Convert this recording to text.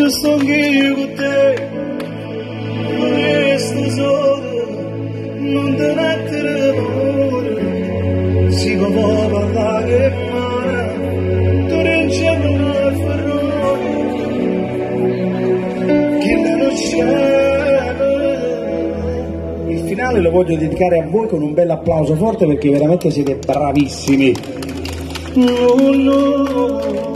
ci sto anch'io con te resto solo non te mettere l'amore. si può parlare male tu non c'è mai ferrore che non c'è Il finale lo voglio dedicare a voi con un bel applauso forte perché veramente siete bravissimi. Oh no